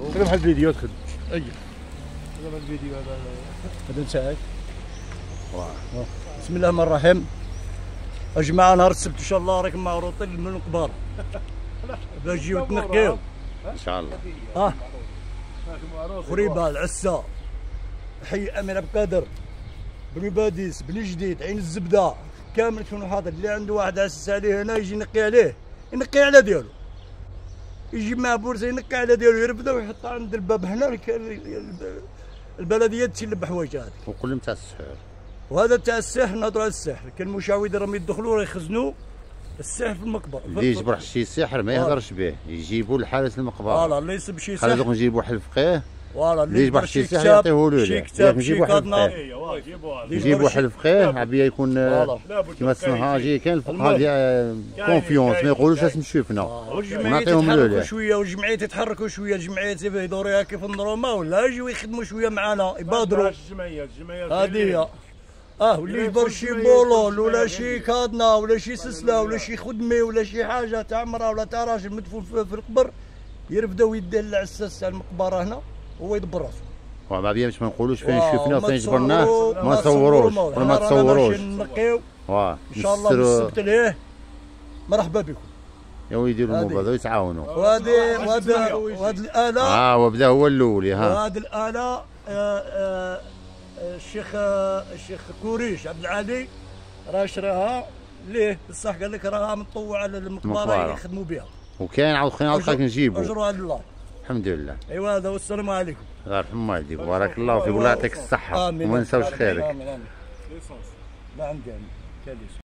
خذ الفيديو ادخل. أي. خذ الفيديو هذا. هذا نساعد. بسم الله الرحمن الرحيم. يا جماعة نهار السبت إن شاء الله راكم معروضين من الكبار. باجيو تنقيو. إن شاء الله. آه خريبه العسا حي امير عبد القادر. بني باديس بني جديد عين الزبدة. كامل يكونوا حاضر اللي عنده واحد عسس عليه هنا يجي ينقي عليه. ينقي على ديالو. يجي مع بورصه ينقي على ديالو يرفده ويحطها عند الباب هنا البلدية تسلب بحوايج هذه وكلهم تاع السحور وهذا تاع السحر نهضروا على السحر. كان المشاهدين راهم يدخلوا راه يخزنوا. السحر في المقبرة. اللي يجبر شي سحر ما يهضرش به. يجيبوا لحارس المقبرة. فوالا يسب شي سحر. دوك نجيبوا حل فقيه فوالا اللي يجبر شي كتاب- يعطيهولو له. شي كتاب نجيبوا شي واحد يجبر شي- حل فقيه عبيه يكون فوالا كيما تسمى كاين الفقهاء ديال confiance ما يقولوش اسم شفنا والجمعيات ونعطيهم له. شوية والجمعيات يتحركوا شوية الجمعيات يدوروا كيف النروما ولا يجيو يخدموا شوية معنا يبادروا. الجمعيات الجمعيات هذه هي. آه واللي يكون شي boulon ولا شي. cadenas ولا شي سلسلة ولا شي خدمة ولا شي حاجة تاع مراه ولا تاع راجل مدفون في في القبر يرفدوا يديه للعساس تاع المقبرة هنا. وهو يدبر راسه. وما بيا باش ما نقولوش فين شفنا ما وفين جبرناه ما نصوروش تصوروا ولا ما تصوروش. نقيو إن شاء الله السبت ليه مرحبا بكم. يا يديروا هذه. المبادره ويتعاونوا وهذه وهذه وهذه الاله آه وبدا هو الأولي ها. وهذه الآلة آه، آه، آه، الشيخ آه، الشيخ كوريش عبد العالي راه شراها ليه. بصح قال لك راها مطوعة للمقبرة. يخدموا بها. وكاين عاود خلينا عاود خليك نجيبو. اجروا على الله الحمد لله. ايوا هذا والسلام عليكم. الله يرحم والديك. بارك الله فيك. والله يعطيك الصحة. وما نساوش خيرك. آمين. آمين. لا عندي عندي كاليس